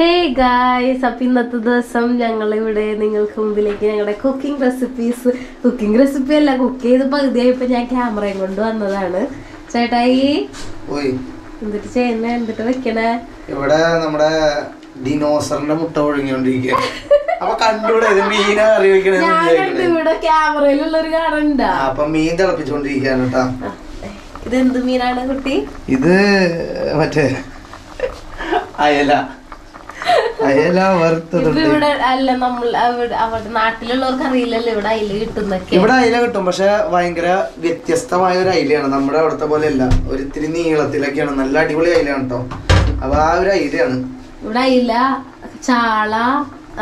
Hey guys അപ്പം ഇന്നത്തെ ദിവസം ഞങ്ങളിവിടെ നിങ്ങൾക്ക് മുമ്പിലേക്ക് ഞങ്ങളുടെ കുക്കിംഗ് റെസിപ്പീസ് കുക്കിംഗ് റെസിപ്പി അല്ല കുക്ക് ചെയ്ത് പകുതിയായപ്പോൾ ഞാൻ ക്യാമറയും കൊണ്ട് വന്നതാണ്. ചേട്ടായി എന്നിട്ട് ചെയ്യുന്ന? എന്നിട്ട് വെക്കണേ? ഇവിടെ നമ്മുടെ ഡിനോസറിന്റെ മുട്ട ഒഴുകിക്കൊണ്ടിരിക്കുക അപ്പൊ കണ്ടൂടെ ഇത് മീനാ കറി ഇവിടെ ക്യാമറയിലുള്ള ഒരു കാണണ്ട ആ, അപ്പൊ മീൻ തിളപ്പിച്ചോണ്ടിരിക്കാണ് കേട്ടാ. ഇതെന്ത് മീനാണ് കുട്ടി? ഇത് മറ്റേ അയല. അയല ഇപ്പൊ വറുത്തതുണ്ട് ഇവിടെ അല്ല നമ്മൾ അവിടെ അവിടെ നാട്ടിലുള്ളവർക്ക് അറിയില്ലല്ലോ ഇവിടെ അയിൽ കിട്ടുന്നൊക്കെ. ഇവിടെ അയില കിട്ടും പക്ഷെ ഭയങ്കര വ്യത്യസ്തമായ ഒരു അയിലയാണ്. നമ്മുടെ അവിടുത്തെ പോലെ അല്ല. ഒരു ഇത്തിരി നീളത്തിലൊക്കെയാണ്. നല്ല അടിപൊളി അയിലാണ് കേട്ടോ അപ്പൊ ആ ഒരു അയിലയാണ്. ഇവിടെ അയില ചാള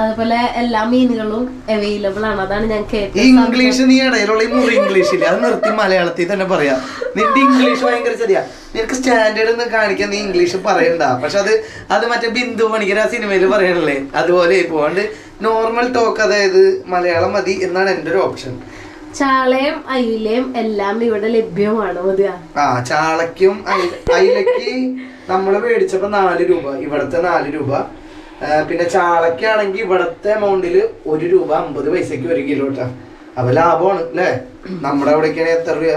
അതുപോലെ എല്ലാ മീനുകളും അവൈലബിൾ ആണ്. അതാണ് ഞാൻ കേട്ടത് ഇംഗ്ലീഷ് നീ ഇടയിലുള്ള ഈ മുറി ഇംഗ്ലീഷ് ഇല്ല അത് നിർത്തി മലയാളത്തിൽ തന്നെ പറയാ. നിന്റെ ഇംഗ്ലീഷ് ഭയങ്കര ശരിയാ. നിനക്ക് സ്റ്റാൻഡേർഡ് ഒന്നും കാണിക്കാൻ നീ ഇംഗ്ലീഷ് പറയണ്ട. പക്ഷെ അത് അത് മറ്റേ ബിന്ദു മണിക്കര ആ സിനിമയിൽ പറയണല്ലേ? അതുപോലെ പോകാണ്ട് നോർമൽ ടോക്ക് അതായത് മലയാളം മതി എന്നാണ് എന്റെ ഒരു ഓപ്ഷൻ ചാളയും അയിലയും എല്ലാം ഇവിടെ ലഭ്യമാണ് ആ ചാളയ്ക്കും അയിലക്ക് അയിലയ്ക്ക് നമ്മൾ മേടിച്ചപ്പോ നാല് രൂപ. ഇവിടത്തെ നാല് രൂപ. പിന്നെ ചാളക്കാണെങ്കിൽ ഇവിടത്തെ എമൗണ്ടിൽ ഒരു രൂപ അമ്പത് പൈസക്ക് ഒരു കിലോ കേട്ടാ അപ്പൊ ലാഭമാണ് അല്ലേ നമ്മുടെ അവിടേക്കാണ് എത്ര രൂപ?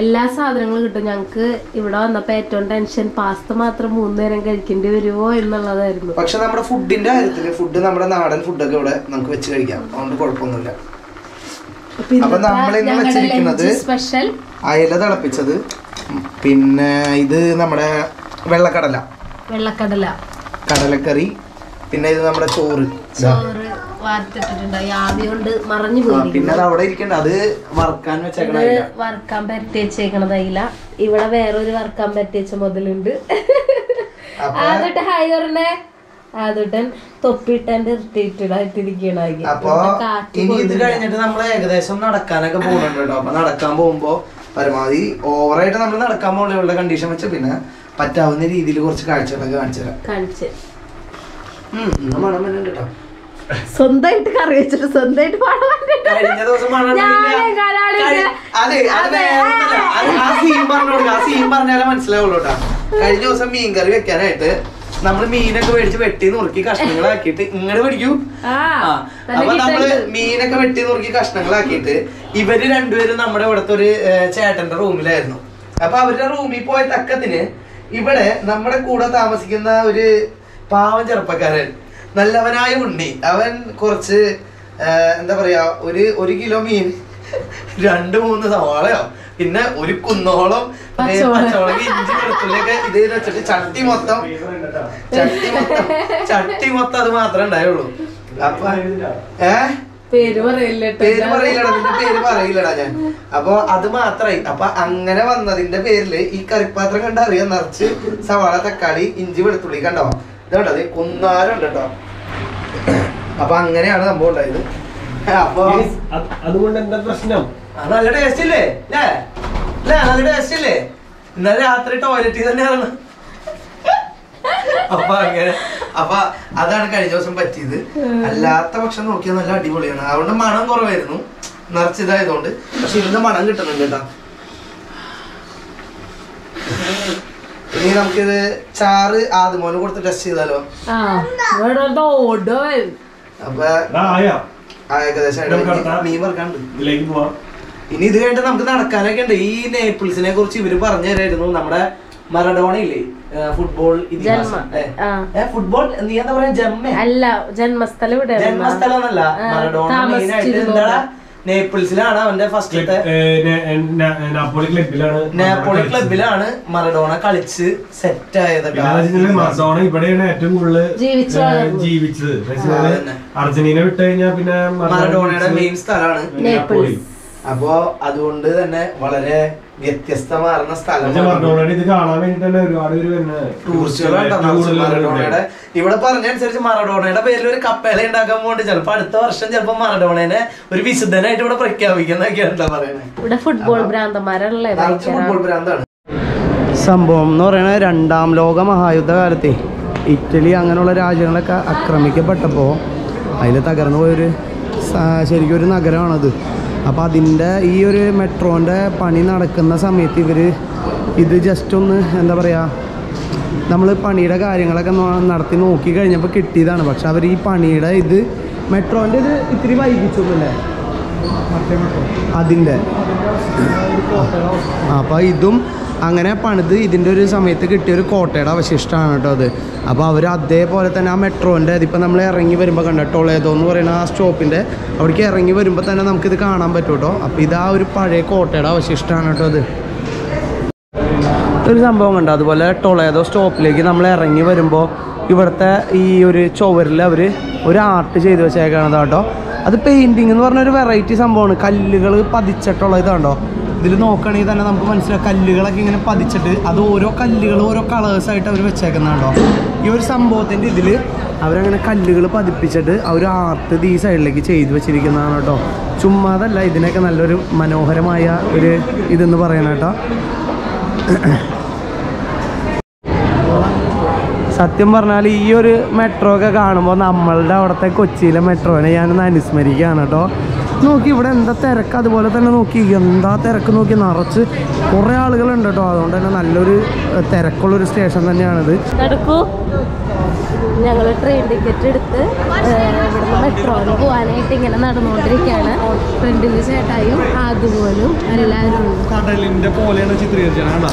എല്ലാ സാധനങ്ങളും കിട്ടും. ഞങ്ങക്ക് ഇവിടെ വന്നപ്പോ ഏറ്റവും ടെൻഷൻ പാസ്ത മാത്രം മൂന്ന് നേരം കഴിക്കേണ്ടി വരുമോ എന്നുള്ളതായിരുന്നു. പക്ഷെ നമ്മുടെ ഫുഡിന്റെ കാര്യത്തിൽ ഫുഡ് നമ്മുടെ നാടൻ ഫുഡൊക്കെ ഇവിടെ നമുക്ക് വെച്ച് കഴിക്കാം. അതുകൊണ്ട് കുഴപ്പമൊന്നുമില്ല. അപ്പൊ നമ്മൾ ഇന്ന് വെച്ചിരിക്കുന്നത് സ്പെഷ്യൽ അയല തിളപ്പിച്ചത് പിന്നെ ഇത് നമ്മുടെ വെള്ളക്കടല. വെള്ളക്കടല. കടലക്കറി പിന്നെ ഇത് നമ്മുടെ ചോറ്. ചോറ് വാർത്തിട്ടിട്ടുണ്ട് ഈ ആവി കൊണ്ട് മറഞ്ഞു ആ, പിന്നെ അത് അവിടെ ഇരിക്കണ്ട. അത് വറക്കാൻ വെച്ചേക്കണ വറക്കാൻ പറ്റി വെച്ചേക്കണതയില്ല ഇവിടെ വേറൊരു വറക്കാൻ പറ്റി വെച്ച മുതലുണ്ട്. അപ്പൊ ആദ്യട്ട് ഹായ് പറഞ്ഞേ. ആദ്യട്ടൻ തൊപ്പിട്ടെന്റെ ഇട്ടിട്ടിടായിട്ടിരിക്കണ അപ്പൊ ഇനി ഇത് കഴിഞ്ഞിട്ട് നമ്മൾ ഏകദേശം നടക്കാനൊക്കെ പോകുന്നുണ്ട് കേട്ടോ. അപ്പൊ നടക്കാൻ പോകുമ്പോ പരമാവധി ഓവറായിട്ട് നമ്മൾ നടക്കാൻ പോകുന്ന കണ്ടീഷൻ വെച്ച് പിന്നെ പറ്റാവുന്ന രീതിയിൽ കുറച്ച് കാഴ്ചകളൊക്കെ കാണിച്ചു തരാം. കാണിച്ച് ഉം, ഇന്ന് മണം വരുന്നുണ്ട് കേട്ടോ സ്വന്തമായിട്ട് കറി വെച്ചിട്ട് സ്വന്തമായിട്ട് പാടാൻ കഴിഞ്ഞ ദിവസം മീൻ കറി വെക്കാനായിട്ട് നമ്മൾ മീനൊക്കെ മേടിച്ച് വെട്ടി നുറുക്കി കഷ്ണങ്ങളാക്കിയിട്ട് ഇങ്ങനെ തന്നെ അപ്പൊ നമ്മൾ മീനൊക്കെ വെട്ടി നുറുക്കി കഷ്ണങ്ങളാക്കിയിട്ട് ഇവർ രണ്ടുപേരും നമ്മുടെ ഇവിടുത്തെ ഒരു ചേട്ടന്റെ റൂമിലായിരുന്നു. അപ്പൊ അവരുടെ റൂമിൽ പോയ തക്കത്തിന് ഇവിടെ നമ്മുടെ കൂടെ താമസിക്കുന്ന ഒരു പാവം ചെറുപ്പക്കാരൻ. നല്ലവനായ ഉണ്ണി. അവൻ കുറച്ച് എന്താ പറയാ ഒരു ഒരു കിലോ മീൻ രണ്ട് മൂന്ന് സവാളയോ പിന്നെ ഒരു കുന്നോളം പച്ചമുളക്. ഇഞ്ചി വെളുത്തുള്ളിയൊക്കെ ഇത് വെച്ചിട്ട് ചട്ടി മൊത്തം ചട്ടി മൊത്തം ചട്ടി മൊത്തം അത് മാത്രമേ ഉണ്ടായുള്ളൂ. അപ്പൊ പറയില്ല പേര് പറയില്ലടാ നിന്റെ പേര് പറയില്ലടാ ഞാൻ. അപ്പൊ അത് മാത്രായി അപ്പൊ അങ്ങനെ വന്നതിന്റെ പേരിൽ ഈ കറിപ്പാത്രം കണ്ട അറിയാൻ നിറച്ച് സവാള തക്കാളി ഇഞ്ചി വെളുത്തുള്ളി കണ്ടോ? ഇതുണ്ടോ അത് കുന്നാരുണ്ട് കേട്ടോ അപ്പൊ അങ്ങനെയാണ് സംഭവം ഉണ്ടായത്. അപ്പൊ അത് അതുകൊണ്ട് എന്താ പ്രശ്നം? നല്ല ടേസ്റ്റ് ഇല്ലേ? അല്ലേ അല്ലേ നല്ല ടേസ്റ്റ് ഇല്ലേ? ഇന്നലെ രാത്രി ടോയ്ലറ്റിൽ തന്നെയാണ്. അപ്പൊ അങ്ങനെ അപ്പൊ അതാണ് കഴിഞ്ഞ ദിവസം പറ്റിയത്. അല്ലാത്ത പക്ഷം നോക്കിയാൽ നല്ല അടിപൊളിയാണ്. അതുകൊണ്ട് മണം കുറവായിരുന്നു. നിറച്ചിതായതുകൊണ്ട് പക്ഷെ ഇന്ന് മണം കിട്ടുന്നുണ്ട് കേട്ടോ. ഇനി നമുക്കിത് ചാറ് ആദ്യമോന് കൊടുത്ത് ടെസ്റ്റ് ചെയ്താലോ? അപ്പൊ ഏകദേശം. മീൻ വറക്കാണ്ട് ഇനി ഇത് കഴിഞ്ഞിട്ട് നമുക്ക് നടക്കാനൊക്കെ ഉണ്ട്. ഈ നേപ്പിൾസിനെ കുറിച്ച് ഇവർ പറഞ്ഞു തരായിരുന്നു. നമ്മുടെ മറഡോണ ഇല്ലേ? ഫുട്ബോൾ ഫുട്ബോൾ നീ എന്താ പറയാ? ജന്മ അല്ല ജന്മസ്ഥലം ജന്മസ്ഥലം എന്നല്ല മറഡോണ മെയിൻ ആയിട്ട്. എന്താ നേപ്പിൾസിലാണ് അവന്റെ ഫസ്റ്റത്തെ നാപ്പോളി ക്ലബിലാണ് നേപ്പോളി ക്ലബിലാണ് മറഡോണ കളിച്ച് സെറ്റ് ആയത് പിന്നെ എന്ന് മറഡോണ ഇവിടെയാണ് ഏറ്റവും കൂടുതൽ. ജീവിച്ചത്. അർജന്റീന വിട്ട് കഴിഞ്ഞാൽ പിന്നെ മറഡോണയുടെ മെയിൻ സ്ഥലമാണ് നാപ്പോളി അപ്പോ അതുകൊണ്ട് തന്നെ വളരെ വ്യത്യസ്തമാർന്ന സ്ഥലമാണ് മറഡോണയുടെ ഇവിടെ പറഞ്ഞനുസരിച്ച് മറഡോണയുടെ പേരിൽ ഒരു കപ്പേല ഉണ്ടാക്കാൻ പോകണ്ട് ചിലപ്പോ അടുത്ത വർഷം ചിലപ്പോ മറഡോണേനെ ഒരു വിശുദ്ധനായിട്ട് ഇവിടെ പ്രഖ്യാപിക്കുന്നൊക്കെയാണ് പറയണേ ഇവിടെ ഫുട്ബോൾ ഭ്രാന്തന്മാരല്ലേ ഫുട്ബോൾ ഭ്രാന്താണ്. സംഭവം എന്ന് പറയുന്നത് രണ്ടാം ലോക മഹായുദ്ധ കാലത്തെ ഇറ്റലി അങ്ങനെയുള്ള രാജ്യങ്ങളൊക്കെ ആക്രമിക്കപ്പെട്ടപ്പോൾ അതിൽ തകർന്നു പോയൊരു ശരിക്കും ഒരു നഗരമാണത്. അപ്പോൾ അതിന്റെ ഈ ഒരു മെട്രോന്റെ പണി നടക്കുന്ന സമയത്ത് ഇവർ ഇത് ജസ്റ്റ് ഒന്ന് എന്താ പറയുക നമ്മൾ പണിയുടെ കാര്യങ്ങളൊക്കെ നടത്തി നോക്കി കഴിഞ്ഞപ്പോൾ കിട്ടിയതാണ്. പക്ഷെ അവർ ഈ പണിയുടെ ഇത് മെട്രോന്റെ ഇത് ഇത്തിരി വൈകിച്ചു അല്ലേ അതിന്റെ അപ്പോൾ ഇതും അങ്ങനെ പണിത് ഇതിന്റെ ഒരു സമയത്ത് കിട്ടിയ ഒരു കോട്ടയുടെ അവശിഷ്ടമാണ് കേട്ടോ അത്. അപ്പോൾ അവർ അതേപോലെ തന്നെ ആ മെട്രോന്റെ ഇതിപ്പോൾ നമ്മൾ ഇറങ്ങി വരുമ്പോൾ കണ്ട ടൊളേതോ എന്ന് പറയുന്ന ആ സ്റ്റോപ്പിന്റെ അവിടേക്ക് ഇറങ്ങി വരുമ്പോൾ തന്നെ നമുക്കിത് കാണാൻ പറ്റും കേട്ടോ. അപ്പോൾ ഇത് ഒരു പഴയ കോട്ടയുടെ അവശിഷ്ടമാണ് കേട്ടോ അത്. ഒരു സംഭവം കണ്ടോ? അതുപോലെ ടൊളേതോ സ്റ്റോപ്പിലേക്ക് നമ്മൾ ഇറങ്ങി വരുമ്പോൾ ഇവിടുത്തെ ഈ ഒരു ചുവരിൽ അവർ ഒരു ആർട്ട് ചെയ്ത് വെച്ചേക്കണതാട്ടോ അത് പെയിന്റിങ് എന്ന് പറഞ്ഞൊരു വെറൈറ്റി സംഭവമാണ്. കല്ലുകൾ പതിച്ചിട്ടുള്ള ഇതാണ്ടോ ഇതിൽ നോക്കുകയാണെങ്കിൽ തന്നെ നമുക്ക് മനസ്സിലാവും കല്ലുകളൊക്കെ ഇങ്ങനെ പതിച്ചിട്ട് അത് ഓരോ കല്ലുകൾ ഓരോ കളേഴ്സായിട്ട് അവർ വെച്ചേക്കുന്നുണ്ടോ ഈ ഒരു സംഭവത്തിന്റെ ഇതിൽ അവരങ്ങനെ കല്ലുകൾ പതിപ്പിച്ചിട്ട് അവർ ആർട്ട് ഈ സൈഡിലേക്ക് ചെയ്തു വെച്ചിരിക്കുന്നതാണ് കേട്ടോ. ചുമ്മാതല്ല ഇതിനൊക്കെ നല്ലൊരു മനോഹരമായ ഒരു ഇതെന്ന് പറയണം കേട്ടോ. സത്യം പറഞ്ഞാൽ ഈ ഒരു മെട്രോ ഒക്കെ കാണുമ്പോൾ നമ്മളുടെ അവിടുത്തെ കൊച്ചിയിലെ മെട്രോനെ ഞാനൊന്ന് അനുസ്മരിക്കുകയാണ് കേട്ടോ. നോക്കി ഇവിടെ എന്താ തിരക്ക്? അതുപോലെ തന്നെ നോക്കി എന്താ തിരക്ക് നോക്കി? നിറച്ച് കുറേ ആളുകളുണ്ട് കേട്ടോ. അതുകൊണ്ട് തന്നെ നല്ലൊരു തിരക്കുള്ള തിരക്കുള്ളൊരു സ്റ്റേഷൻ തന്നെയാണിത്. നടക്കൂ. ഞങ്ങൾ ട്രെയിൻ ടിക്കറ്റ് എടുത്ത് ഇവിടുന്ന് മെട്രോയിൽ പോകാനായിട്ട് ഇങ്ങനെ നടന്നുകൊണ്ടിരിക്കുകയാണ്. ഫ്രണ്ടിൽ ചേട്ടായും അതുപോലും എല്ലാവരും കടലിന്റെ പോലെയാണ് ചിത്രീകരിച്ചത്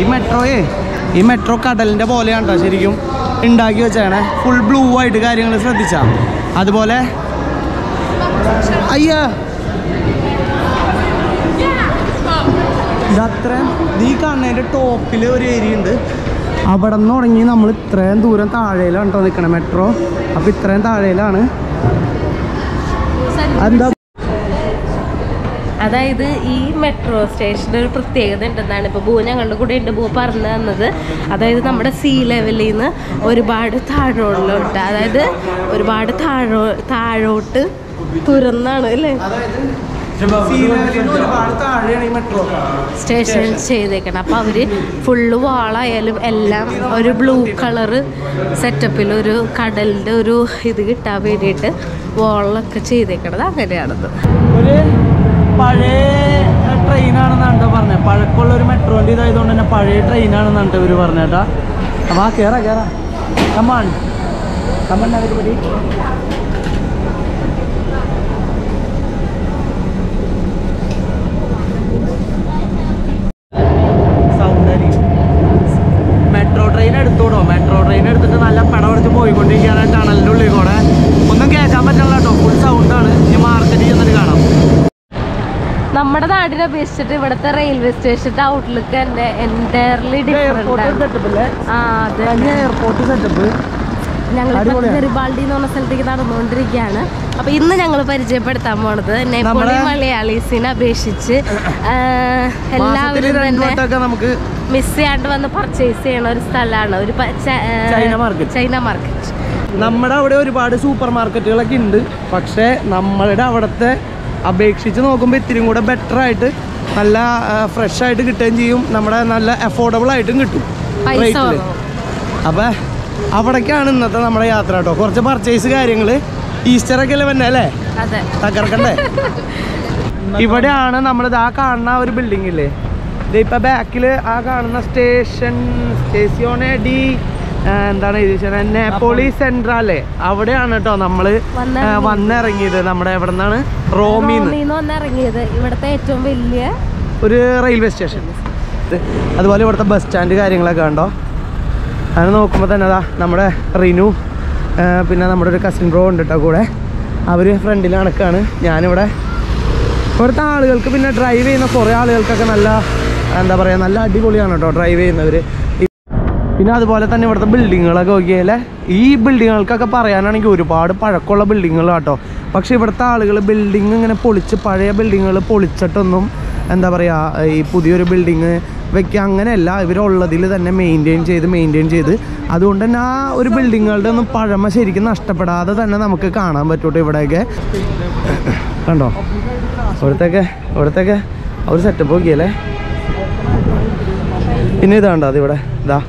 ഈ മെട്രോയെ ഈ മെട്രോ കടലിന്റെ പോലെയാണ് ശരിക്കും. ഉണ്ടാക്കി വെച്ചാണ് ഫുൾ ബ്ലൂ ആയിട്ട് കാര്യങ്ങൾ ശ്രദ്ധിച്ച. അതുപോലെ അയ്യ. ഇതത്രയും ഈ കണ്ണേന്റെ ടോപ്പിൽ ഒരു ഏരിയ ഉണ്ട്. അവിടെ നിന്ന് തുടങ്ങി നമ്മൾ ഇത്രയും ദൂരം താഴേലാണ് കേട്ടോ നിൽക്കണം മെട്രോ അപ്പോൾ ഇത്രയും താഴേലാണ് എന്താ? അതായത് ഈ മെട്രോ സ്റ്റേഷന്റെ ഒരു പ്രത്യേകത ഉണ്ടെന്നാണ്. ഇപ്പോൾ ഭൂ ഞങ്ങളുടെ കൂടെ ഉണ്ട്. ഭൂ പറഞ്ഞു തന്നത്. അതായത് നമ്മുടെ സീ ലെവലിൽ നിന്ന് ഒരുപാട് താഴോട്ടിലോട്ട് അതായത് ഒരുപാട് താഴോ താഴോട്ട് തുറന്നാണ് അല്ലേ? സ്റ്റേഷൻ ചെയ്തേക്കണം. അപ്പം അവർ ഫുള്ള് വാളായാലും എല്ലാം ഒരു ബ്ലൂ കളറ് സെറ്റപ്പിൽ ഒരു കടലിന്റെ ഒരു ഇത് കിട്ടാൻ വേണ്ടിയിട്ട് വാളൊക്കെ ചെയ്തേക്കണത് അങ്ങനെയാണത്. ഒരു പഴയ ട്രെയിനാണെന്നാണ് പറഞ്ഞത് പഴക്കമുള്ള ഒരു മെട്രോന്റെ ഇതായതുകൊണ്ട് തന്നെ പഴയ ട്രെയിനാണെന്നാണ് ഇവർ പറഞ്ഞേട്ടാ അപ്പം ആ കയറാ കയറാ കമ്മാൺ കമ്മണ്ണ മെട്രോ ട്രെയിൻ എടുത്തോടോ മെട്രോ ട്രെയിൻ എടുത്തിട്ട് നല്ല പടപടച്ച് പോയിക്കൊണ്ടിരിക്കുകയാണ് ടണലിന്റെ ഉള്ളിൽ കൂടെ ഒന്നും കേൾക്കാൻ പറ്റില്ല കേട്ടോ ഫുൾ സൗണ്ടാണ് ഇനി മാർക്കറ്റിൽ ചെന്നിട്ട് കാണാം നമ്മുടെ നാടിനെ അപേക്ഷിച്ചിട്ട് ഇവിടുത്തെ റെയിൽവേ സ്റ്റേഷൻ ഔട്ട്ലുക്ക് തന്നെ എന്റയർലി സെറ്റപ്പ് ഞങ്ങൾ. ഗരിബാൾഡി എന്ന് പറഞ്ഞ സ്ഥലത്തേക്ക് നടന്നുകൊണ്ടിരിക്കുകയാണ്. അപ്പൊ ഇന്ന് ഞങ്ങൾ പരിചയപ്പെടുത്താൻ പോണത് നെപ്പോളി മലയാളീസിനെ അപേക്ഷിച്ച് എല്ലാവരും തന്നെ നമുക്ക് മിസ് ചെയ്യാണ്ട് വന്ന് പർച്ചേസ് ചെയ്യണ ഒരു സ്ഥലമാണ്. ഒരു. ചൈന മാർക്കറ്റ് നമ്മുടെ അവിടെ ഒരുപാട് സൂപ്പർ മാർക്കറ്റുകളൊക്കെ ഉണ്ട്. പക്ഷേ നമ്മളുടെ അവിടുത്തെ അപേക്ഷിച്ച് നോക്കുമ്പോൾ ഇത്തിരി കൂടെ ബെറ്റർ ആയിട്ട് നല്ല ഫ്രഷ് ആയിട്ട് കിട്ടുകയും ചെയ്യും. നമ്മുടെ നല്ല അഫോർഡബിൾ ആയിട്ടും കിട്ടും. റേറ്റിൽ. അപ്പം അവിടേക്കാണ് ഇന്നത്തെ നമ്മുടെ യാത്ര കേട്ടോ. കുറച്ച് പർച്ചേസ് കാര്യങ്ങൾ ഈസ്റ്ററൊക്കെ അല്ലേ വന്നെ അല്ലേ? തകർക്കണ്ടേ? ഇവിടെയാണ് നമ്മളിത് ആ കാണുന്ന ഒരു ബിൽഡിംഗ് ഇല്ലേ? ഇത് ഇപ്പൊ ബാക്കിൽ ആ കാണുന്ന സ്റ്റേഷൻ സ്റ്റേഷനെ ഡി എന്താണ് എഴുതിയത് നേപ്പോളി സെൻട്രാലേ അവിടെയാണ് കേട്ടോ നമ്മൾ വന്നിറങ്ങിയത്. നമ്മുടെ എവിടെ നിന്നാണ് റോമിന്ന് വന്നിറങ്ങിയത്. ഇവിടുത്തെ ഏറ്റവും വലിയ ഒരു റെയിൽവേ സ്റ്റേഷൻ. അതുപോലെ ഇവിടുത്തെ ബസ് സ്റ്റാൻഡ് കാര്യങ്ങളൊക്കെ ഉണ്ടോ അത് നോക്കുമ്പോൾ തന്നെ അതാ നമ്മുടെ റിനു പിന്നെ നമ്മുടെ ഒരു കസിൻ ബ്രോ ഉണ്ട് കേട്ടോ കൂടെ. അവർ ഫ്രണ്ടിൽ നടക്കാണ്. ഞാനിവിടെ ഇവിടുത്തെ ആളുകൾക്ക് പിന്നെ ഡ്രൈവ് ചെയ്യുന്ന കുറേ ആളുകൾക്കൊക്കെ നല്ല എന്താ പറയുക നല്ല അടിപൊളിയാണ് കേട്ടോ ഡ്രൈവ് ചെയ്യുന്നവർ പിന്നെ അതുപോലെ തന്നെ ഇവിടുത്തെ ബിൽഡിങ്ങുകളൊക്കെ നോക്കിയാലേ ഈ ബിൽഡിങ്ങുകൾക്കൊക്കെ പറയാനാണെങ്കിൽ ഒരുപാട് പഴക്കമുള്ള ബിൽഡിങ്ങുകളാട്ടോ പക്ഷേ ഇവിടുത്തെ ആളുകൾ ബിൽഡിങ് ഇങ്ങനെ പൊളിച്ച് പഴയ ബിൽഡിങ്ങുകൾ പൊളിച്ചിട്ടൊന്നും എന്താ പറയുക ഈ പുതിയൊരു ബിൽഡിങ് വെക്കുക അങ്ങനെയല്ല. ഇവരുള്ളതിൽ തന്നെ മെയിന്റെയിൻ ചെയ്ത് മെയിന്റെയിൻ ചെയ്ത്. അതുകൊണ്ട് തന്നെ ആ ഒരു ബിൽഡിങ്ങുകളുടെ ഒന്നും പഴമ ശരിക്കും നഷ്ടപ്പെടാതെ തന്നെ നമുക്ക് കാണാൻ പറ്റൂട്ടോ ഇവിടെയൊക്കെ. കണ്ടോ? ഇവിടത്തേക്ക് ഇവിടത്തേക്ക് ഒരു സെറ്റപ്പ് നോക്കിയല്ലേ പിന്നെ ഇതാണ്ടോ അതിവിടെ? ഇതാ.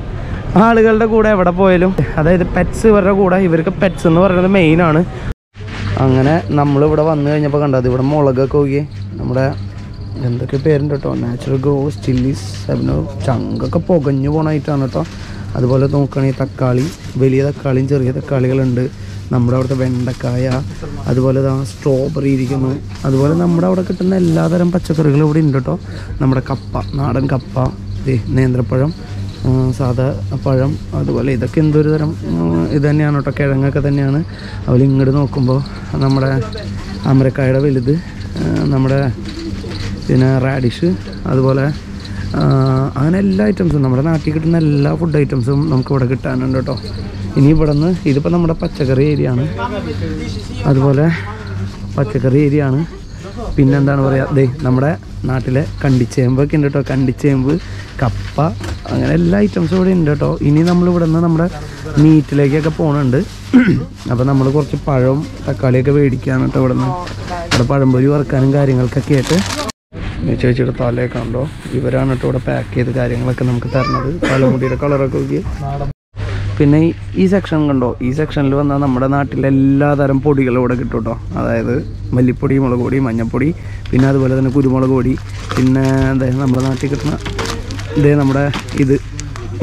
ആളുകളുടെ കൂടെ എവിടെ പോയാലും അതായത് പെറ്റ്സ് ഇവരുടെ കൂടെ ഇവർക്ക് പെറ്റ്സ് എന്ന് പറയുന്നത് മെയിനാണ് അങ്ങനെ നമ്മളിവിടെ വന്നു കഴിഞ്ഞപ്പോൾ കണ്ടത് ഇവിടെ മുളകൊക്കെ നോക്കി നമ്മുടെ എന്തൊക്കെ പേരുണ്ട് കേട്ടോ നാച്ചുറൽ ഗ്രോ ചില്ലീസ് സെവനോ ചങ്കൊക്കെ പുകഞ്ഞു പോണായിട്ടാണ് കേട്ടോ അതുപോലെ നോക്കുകയാണെങ്കിൽ തക്കാളി വലിയ തക്കാളിയും ചെറിയ തക്കാളികളുണ്ട്. നമ്മുടെ അവിടുത്തെ വെണ്ടക്കായ അതുപോലെ ദാ സ്ട്രോബെറി ഇരിക്കുന്നു. അതുപോലെ നമ്മുടെ അവിടെ കിട്ടുന്ന എല്ലാതരം പച്ചക്കറികളും ഇവിടെ ഉണ്ട് കേട്ടോ നമ്മുടെ കപ്പ നാടൻ കപ്പ നേന്ത്രപ്പഴം സാധാ പഴം അതുപോലെ ഇതൊക്കെ എന്തൊരു തരം ഇത് തന്നെയാണ് കേട്ടോ കിഴങ്ങൊക്കെ തന്നെയാണ്. അതുപോലെ ഇങ്ങോട്ട് നോക്കുമ്പോൾ നമ്മുടെ അമരക്കായുടെ വലുത് നമ്മുടെ പിന്നെ റാഡിഷ് അതുപോലെ അങ്ങനെ എല്ലാ ഐറ്റംസും നമ്മുടെ നാട്ടിൽ കിട്ടുന്ന എല്ലാ ഫുഡ് ഐറ്റംസും നമുക്ക് ഇവിടെ കിട്ടാനുണ്ട് കേട്ടോ. ഇനി ഇവിടെ നിന്ന് ഇതിപ്പോൾ നമ്മുടെ പച്ചക്കറി ഏരിയ ആണ്. അതുപോലെ പച്ചക്കറി ഏരിയ ആണ്. പിന്നെന്താണ് പറയുക ദേ നമ്മുടെ നാട്ടിലെ കണ്ടിച്ചേമ്പൊക്കെ ഉണ്ട് കേട്ടോ കണ്ടിച്ചേമ്പ് കപ്പ അങ്ങനെ എല്ലാ ഐറ്റംസും ഇവിടെ ഉണ്ട് കേട്ടോ ഇനി നമ്മൾ ഇവിടെ നിന്ന് നമ്മുടെ മീറ്റിലേക്കൊക്കെ പോകുന്നുണ്ട് അപ്പോൾ നമ്മൾ കുറച്ച് പഴവും തക്കാളിയൊക്കെ മേടിക്കുകയാണ് കേട്ടോ ഇവിടെ നിന്ന് ഇവിടെ പഴംപൊരി വറുക്കാനും കാര്യങ്ങൾക്കൊക്കെ ആയിട്ട്. ചേച്ചിയുടെ തലയൊക്കെ ഉണ്ടോ ഇവരാണ് കേട്ടോ ഇവിടെ പാക്ക് ചെയ്ത് കാര്യങ്ങളൊക്കെ നമുക്ക് തരുന്നത് തലമുടിയുടെ കളറൊക്കെ നോക്കി പിന്നെ ഈ- സെക്ഷൻ കണ്ടോ? ഈ സെക്ഷനിൽ വന്നാൽ നമ്മുടെ നാട്ടിലെ എല്ലാതരം പൊടികളും ഇവിടെ കിട്ടും കേട്ടോ അതായത് മല്ലിപ്പൊടി മുളക് പൊടി മഞ്ഞൾപ്പൊടി പിന്നെ അതുപോലെ തന്നെ കുരുമുളക് പൊടി. പിന്നെ എന്താ നമ്മുടെ നാട്ടിൽ കിട്ടുന്ന ഇതേ നമ്മുടെ ഇത്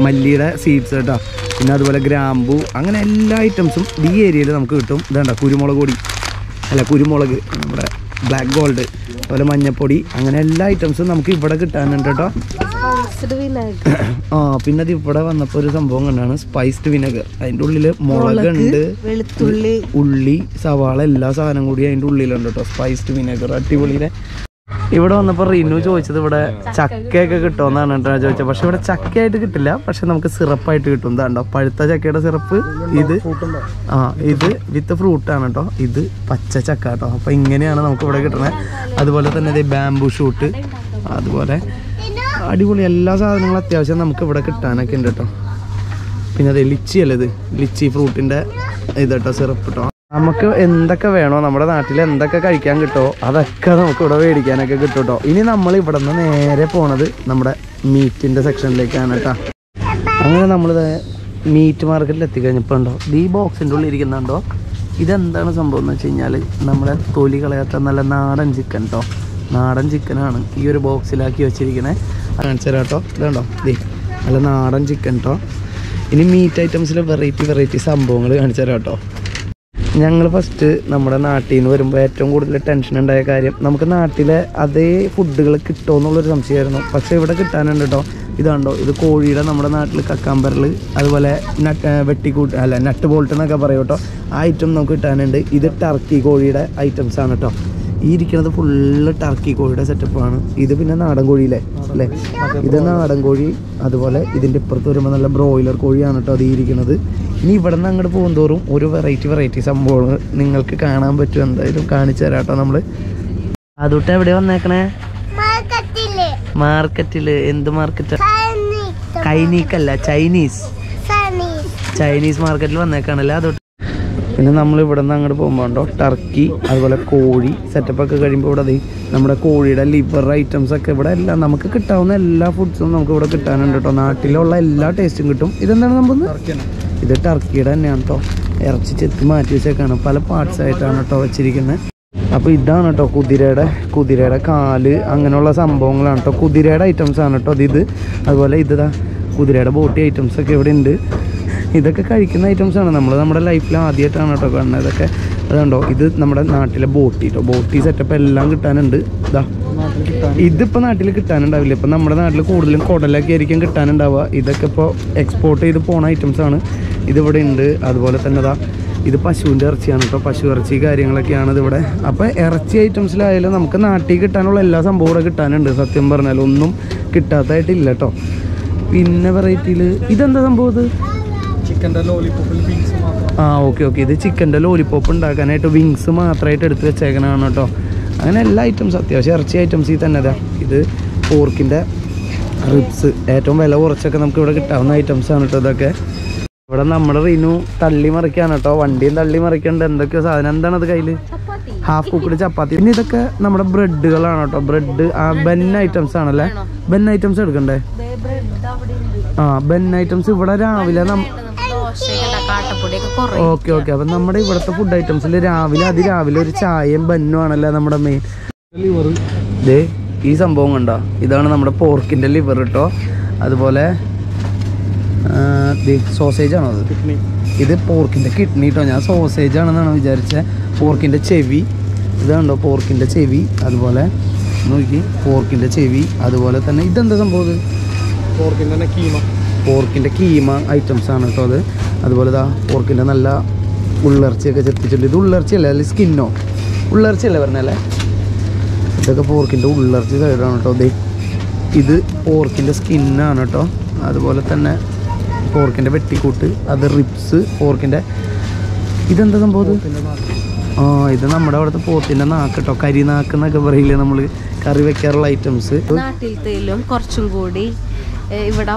മല്ലിയുടെ സീഡ്സ് കേട്ടോ. പിന്നെ അതുപോലെ ഗ്രാമ്പു അങ്ങനെ എല്ലാ ഐറ്റംസും ഈ ഏരിയയിൽ നമുക്ക് കിട്ടും. ഇതേണ്ട കുരുമുളക് പൊടി. അല്ല കുരുമുളക് നമ്മുടെ ബ്ലാക്ക് ഗോൾഡ് അതുപോലെ മഞ്ഞപ്പൊടി അങ്ങനെ എല്ലാ ഐറ്റംസും നമുക്ക് ഇവിടെ കിട്ടാനുണ്ട് കേട്ടോ. ആ പിന്നെ അത് ഇവിടെ വന്നപ്പോൾ ഒരു സംഭവം കണ്ടാണ്. സ്പൈസ്ഡ് വിനെഗർ അതിന്റെ ഉള്ളിൽ മുളകുണ്ട് വെളുത്തുള്ളി. ഉള്ളി സവാള എല്ലാ സാധനം കൂടി അതിന്റെ ഉള്ളിലുണ്ട് കേട്ടോ. സ്പൈസ്ഡ് വിനെഗർ അടിപൊളിയിലെ ഇവിടെ വന്നപ്പോൾ റിനു ചോദിച്ചത് ഇവിടെ ചക്കയൊക്കെ കിട്ടുമെന്നാണ് കേട്ടോ ചോദിച്ചത്. പക്ഷെ ഇവിടെ ചക്കയായിട്ട് കിട്ടില്ല. പക്ഷെ നമുക്ക് സിറപ്പായിട്ട് കിട്ടും. ഇതാണ്ടോ പഴുത്ത ചക്കയുടെ സിറപ്പ്. ഇത് ആ ഇത് വിത്ത് ഫ്രൂട്ട് ആണ് കേട്ടോ. ഇത് പച്ച ചക്ക കേട്ടോ. അപ്പോൾ ഇങ്ങനെയാണ് നമുക്ക് ഇവിടെ കിട്ടുന്നത് അതുപോലെ തന്നെ ഇത് ബാംബു ഷൂട്ട്. അതുപോലെ അടിപൊളി എല്ലാ സാധനങ്ങളും അത്യാവശ്യം നമുക്ക് ഇവിടെ കിട്ടാനൊക്കെ ഉണ്ട് കേട്ടോ. പിന്നെ അതെ ലിച്ചി അല്ലേ ഇത്? ലിച്ചി ഫ്രൂട്ടിന്റെ ഇത് കേട്ടോ സിറപ്പ് കേട്ടോ. നമുക്ക് എന്തൊക്കെ വേണോ നമ്മുടെ നാട്ടിൽ എന്തൊക്കെ കഴിക്കാൻ കിട്ടുമോ അതൊക്കെ നമുക്ക് ഇവിടെ മേടിക്കാനൊക്കെ കിട്ടും കേട്ടോ. ഇനി നമ്മൾ ഇവിടെ നിന്ന് നേരെ പോണത് നമ്മുടെ മീറ്റിന്റെ സെക്ഷനിലേക്കാണ് കേട്ടോ. അങ്ങനെ നമ്മൾ മീറ്റ് മാർക്കറ്റിൽ എത്തിക്കഴിഞ്ഞപ്പോൾ ഉണ്ടോ ഈ ബോക്സിന്റെ ഉള്ളിൽ ഇരിക്കുന്നുണ്ടോ ഇതെന്താണ് സംഭവം എന്ന് വെച്ച് കഴിഞ്ഞാൽ നമ്മുടെ തൊലി കളയാത്ത നല്ല നാടൻ ചിക്കൻ കേട്ടോ നാടൻ ചിക്കനാണ് ഈ ഒരു ബോക്സിലാക്കി വെച്ചിരിക്കണേ. കാണിച്ചു തരാം കേട്ടോ. ഇതുണ്ടോ ദേ നല്ല നാടൻ ചിക്കൻ കേട്ടോ ഇനി മീറ്റ് ഐറ്റംസിൽ വെറൈറ്റി വെറൈറ്റി സംഭവങ്ങൾ കാണിച്ചു തരാം കേട്ടോ. ഞങ്ങൾ ഫസ്റ്റ് നമ്മുടെ നാട്ടിൽ നിന്ന് വരുമ്പോൾ ഏറ്റവും കൂടുതൽ ടെൻഷൻ ഉണ്ടായ കാര്യം നമുക്ക് നാട്ടിലെ അതേ ഫുഡുകൾ കിട്ടുമോ എന്നുള്ളൊരു സംശയമായിരുന്നു. പക്ഷേ ഇവിടെ കിട്ടാനുണ്ട് കേട്ടോ ഇതാണ്ടോ ഇത് കോഴിയുടെ നമ്മുടെ നാട്ടിൽ കക്കാമ്പരൽ അതുപോലെ നട്ട് വെട്ടിക്കൂട്ട് അല്ല നട്ട് ബോൾട്ട് എന്നൊക്കെ പറയും കേട്ടോ ആ ഐറ്റം നമുക്ക് കിട്ടാനുണ്ട്. ഇത് ടർക്കി കോഴിയുടെ ഐറ്റംസ് ആണ് കേട്ടോ ഈ ഇരിക്കുന്നത് ഫുള്ള് ടർക്കി കോഴിയുടെ സെറ്റപ്പാണ് ഇത് പിന്നെ നാടൻ കോഴിയിലെ അല്ലേ? ഇത് നാടൻ കോഴി അതുപോലെ ഇതിന്റെ ഇപ്പുറത്ത് വരുമ്പോൾ നല്ല ബ്രോയിലർ കോഴിയാണ് കേട്ടോ അത് ഈ ഇരിക്കുന്നത് ഇനി ഇവിടെ നിന്ന് അങ്ങോട്ട് പോകുന്തോറും ഒരു വെറൈറ്റി വെറൈറ്റി സംഭവങ്ങൾ നിങ്ങൾക്ക് കാണാൻ പറ്റും. എന്തായാലും കാണിച്ചു തരാം കേട്ടോ നമ്മൾ അതുട്ട് എവിടെ വന്നേക്കണേ മാർക്കറ്റിൽ എന്ത് മാർക്കറ്റ് കൈനീക്കല്ല ചൈനീസ് ചൈനീസ് മാർക്കറ്റിൽ വന്നേക്കാണല്ലേ അതൊട്ട് പിന്നെ നമ്മൾ ഇവിടെ നിന്ന് അങ്ങോട്ട് പോകുമ്പോൾ ഉണ്ടോ ടർക്കി അതുപോലെ കോഴി. സെറ്റപ്പ് ഒക്കെ കഴിയുമ്പോൾ ഇവിടെ നമ്മുടെ കോഴിയുടെ ലിവർ ഐറ്റംസ് ഒക്കെ ഇവിടെ എല്ലാം നമുക്ക് കിട്ടാവുന്ന എല്ലാ ഫുഡ്സും നമുക്ക് ഇവിടെ കിട്ടാനുണ്ട് കേട്ടോ. നാട്ടിലുള്ള എല്ലാ ടേസ്റ്റും കിട്ടും. ഇതെന്താണ് സംഭവം? ഇത് ടർക്കിയുടെ തന്നെയാണ് കേട്ടോ ഇറച്ചി ചെത്തി മാറ്റി വെച്ചേക്കാണ്. പല പാർട്സ് ആയിട്ടാണ് കേട്ടോ വെച്ചിരിക്കുന്നത് അപ്പോൾ ഇതാണ് കേട്ടോ കുതിരയുടെ കുതിരയുടെ കാൽ അങ്ങനെയുള്ള സംഭവങ്ങളാണ് കേട്ടോ കുതിരയുടെ ഐറ്റംസ് ആണ് കേട്ടോ ഇത്. അതുപോലെ ഇത് കുതിരയുടെ ബോട്ടി ഐറ്റംസ് ഒക്കെ ഇവിടെ ഉണ്ട് ഇതൊക്കെ കഴിക്കുന്ന ഐറ്റംസ് ആണ്. നമ്മൾ നമ്മുടെ ലൈഫിൽ ആദ്യമായിട്ടാണ് കേട്ടോ കാണുന്നത്. ഇതൊക്കെ അതുണ്ടോ ഇത് നമ്മുടെ നാട്ടിലെ ബോട്ടി കേട്ടോ ബോട്ടി സെറ്റപ്പ് എല്ലാം കിട്ടാനുണ്ട്. ഇതാ ഇതിപ്പോൾ നാട്ടിൽ കിട്ടാനുണ്ടാവില്ല. ഇപ്പം നമ്മുടെ നാട്ടിൽ കൂടുതലും കുടലൊക്കെ ആയിരിക്കും കിട്ടാനുണ്ടാവുക. ഇതൊക്കെ ഇപ്പോൾ എക്സ്പോർട്ട് ചെയ്ത് പോണ ഐറ്റംസ് ആണ്. ഇതിവിടെ ഉണ്ട്. അതുപോലെ തന്നെ ദാ ഇത് പശുവിന്റെ ഇറച്ചിയാണ് കേട്ടോ പശു ഇറച്ചി കാര്യങ്ങളൊക്കെയാണ് ഇതിവിടെ. അപ്പോൾ ഇറച്ചി ഐറ്റംസിലായാലും നമുക്ക് നാട്ടിൽ കിട്ടാനുള്ള എല്ലാ സംഭവം ഇവിടെ കിട്ടാനുണ്ട്. സത്യം പറഞ്ഞാൽ ഒന്നും കിട്ടാത്തതായിട്ടില്ല കേട്ടോ പിന്നെ വെറൈറ്റിയിൽ ഇതെന്താ സംഭവം ഇത്? ചിക്കന്റെ മാത്രം. ആ ഓക്കെ ഓക്കെ. ഇത് ചിക്കന്റെ ലോലിപ്പോപ്പ് ഉണ്ടാക്കാനായിട്ട് വിങ്സ് മാത്രമായിട്ട് എടുത്ത് വെച്ചേക്കണതാണ് കേട്ടോ അങ്ങനെ എല്ലാ ഐറ്റംസ് അത്യാവശ്യം ഇറച്ചി ഐറ്റംസ് ഈ തന്നെ അതാ ഇത് പോർക്കിന്റെ റിബ്സ് ഏറ്റവും വില കുറച്ചൊക്കെ നമുക്ക് ഇവിടെ കിട്ടാവുന്ന ഐറ്റംസ് ആണ് കേട്ടോ ഇതൊക്കെ. ഇവിടെ നമ്മുടെ റിനു തള്ളി മറിക്കാണ് കേട്ടോ. വണ്ടിയും തള്ളി മറിക്കണ്ട്. എന്തൊക്കെയോ സാധനം. എന്താണ് അത് കയ്യിൽ ഹാഫ് കുക്കഡ് ചപ്പാത്തി. പിന്നെ ഇതൊക്കെ നമ്മുടെ ബ്രെഡുകളാണ് കേട്ടോ. ബ്രെഡ് ആ ബെൻ ഐറ്റംസ് ആണല്ലേ? ബെൻ ഐറ്റംസ് എടുക്കണ്ടേ? ആ ബെൻ ഐറ്റംസ് ഇവിടെ രാവിലെ ഓക്കെ ഓക്കെ. അപ്പൊ നമ്മുടെ ഇവിടുത്തെ ഫുഡ് ഐറ്റംസിൽ രാവിലെ അതിരാവിലെ ഒരു ചായയും ബന്നും ആണല്ലേ നമ്മുടെ മെയിൻ ലിവർ ദേ ഈ സംഭവം കണ്ടോ? ഇതാണ് നമ്മുടെ പോർക്കിന്റെ ലിവർ കേട്ടോ അതുപോലെ സോസേജ് ആണോ അത്? ഇത് പോർക്കിന്റെ കിഡ്നി കേട്ടോ ഞാൻ സോസേജ് ആണെന്നാണ് വിചാരിച്ചത് പോർക്കിന്റെ ചെവി ഇതാണോ പോർക്കിന്റെ ചെവി. അതുപോലെ നോക്കി. പോർക്കിന്റെ ചെവി. അതുപോലെ തന്നെ ഇതെന്താ സംഭവം ഇത്? പോർക്കിന്റെ തന്നെ കീമ. പോർക്കിന്റെ കീമ ഐറ്റംസ് ആണ് കേട്ടോ അത്. അതുപോലെ ഇതാ പോർക്കിന്റെ നല്ല ഉള്ളർച്ചയൊക്കെ ചെത്തിച്ചിട്ടുണ്ട്. ഇത് ഉള്ളർച്ചയല്ല? അല്ലെങ്കിൽ സ്കിന്നോ? ഉള്ളർച്ചയല്ലേ പറഞ്ഞല്ലേ ഇതൊക്കെ പോർക്കിന്റെ ഉള്ളർച്ച സൈഡാണ് കേട്ടോ ഇത് പോർക്കിന്റെ സ്കിന്നാണ് കേട്ടോ അതുപോലെ തന്നെ പോർക്കിന്റെ വെട്ടിക്കൂട്ട് അത് റിപ്സ് ഫോർക്കിന്റെ ഇതെന്താ സംഭവം ആ ഇത് നമ്മുടെ അവിടുത്തെ പോത്തിന്റെ നാക്ക് കേട്ടോ കരിനാക്ക് എന്നൊക്കെ പറയില്ലേ നമ്മൾ കറി വെക്കാറുള്ള ഐറ്റംസ് നാട്ടിലത്തേലും കുറച്ചും കൂടി ഇവിടെ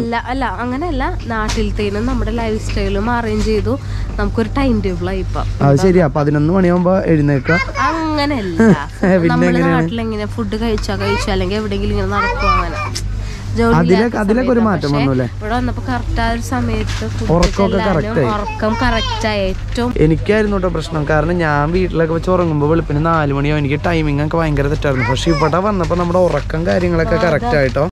എല്ലാ അല്ല അങ്ങനെയല്ല. നാട്ടിലത്തേനും നമ്മുടെ ലൈഫ് സ്റ്റൈലും അറേഞ്ച് ചെയ്തു. നമുക്കൊരു ടൈം ടേബിളായി ഇപ്പം. അത് ശരിയാ പതിനൊന്ന് മണിയാകുമ്പോ എഴുന്നേക്ക അങ്ങനെയല്ല. നമ്മുടെ? നാട്ടിലെങ്ങനെ ഫുഡ് കഴിച്ചാ കഴിച്ചു അല്ലെങ്കിൽ എവിടെങ്കിലും ഇങ്ങനെ നടക്കുക അങ്ങനെ. അതിലൊക്കെ- അതിലൊക്കെ ഒരു. മാറ്റം വന്നുല്ലേ? ഇവിടെ വന്നപ്പോ കറക്റ്റ് ആ ഒരു സമയത്ത് ഉറക്കമൊക്കെ ചെല്ലാനും ഉറക്കം ഏറ്റവും എനിക്കായിരുന്നു കേട്ടോ പ്രശ്നം. കാരണം ഞാൻ വീട്ടിലൊക്കെ വെച്ച് ഉറങ്ങുമ്പോൾ വെളുപ്പിന് നാല് മണിയോ എനിക്ക് ടൈമിംഗ് ഒക്കെ ഭയങ്കര തെറ്റായിരുന്നു. പക്ഷെ ഇവിടെ വന്നപ്പോൾ നമ്മുടെ ഉറക്കം കാര്യങ്ങളൊക്കെ കറക്റ്റ് ആയിട്ടോ?